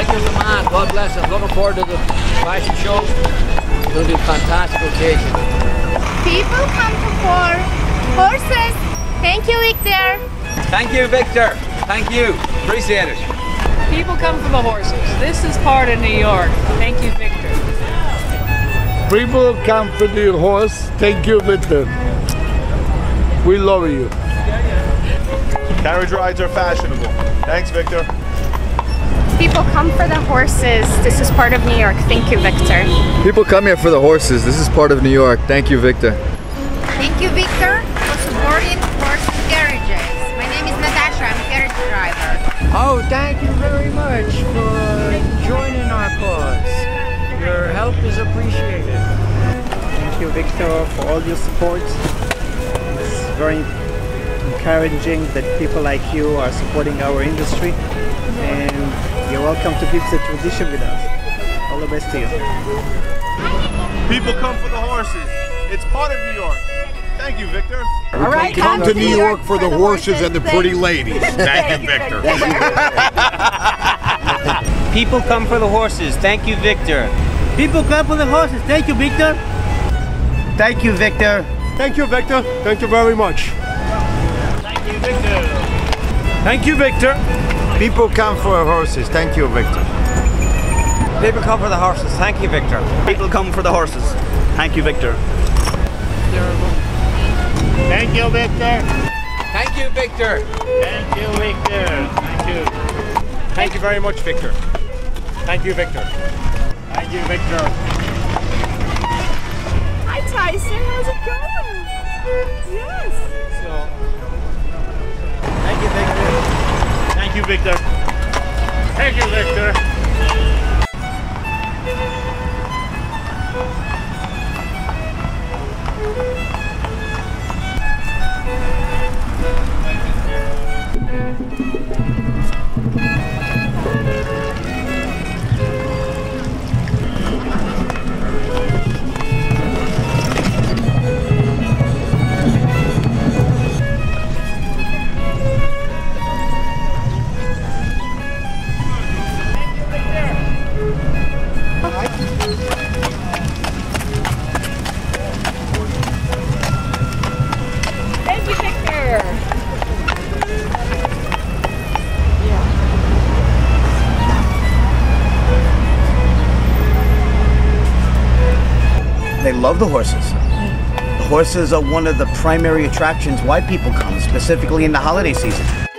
Victor's the man. God bless him. Looking forward to the fashion show. He's going to do a fantastic occasion. People come for horses. Thank you, Victor. Thank you, Victor. Thank you. Appreciate it. People come for the horses. This is part of New York. Thank you, Victor. People come for the horse. Thank you, Victor. We love you. Carriage rides are fashionable. Thanks, Victor. People come for the horses. This is part of New York. Thank you, Victor. People come here for the horses. This is part of New York. Thank you, Victor. Thank you, Victor, for supporting horse carriages. My name is Natasha. I'm a carriage driver. Oh, thank you very much for joining our cause. Your help is appreciated. Thank you, Victor, for all your support. It's very encouraging that people like you are supporting our industry, and you're welcome to keep the tradition with us. All the best to you. People come for the horses. It's part of New York. Thank you, Victor. All right, Come to New York for the horses and the pretty ladies. Thank you, Victor. People come for the horses. Thank you, Victor. People come for the horses. Thank you, Victor. Thank you, Victor. Thank you, Victor. Thank you very much. Thank you, Victor. Thank you, Victor. People come for horses. Thank you, Victor. People come for the horses. Thank you, Victor. People come for the horses. Thank you, Victor. Thank you, Victor. Thank you, Victor. Thank you, Victor. Thank you. Thank you very much, Victor. Thank you, Victor. Thank you, Victor. Victor. Thank you, Victor. They love the horses. The horses are one of the primary attractions why people come, specifically in the holiday season.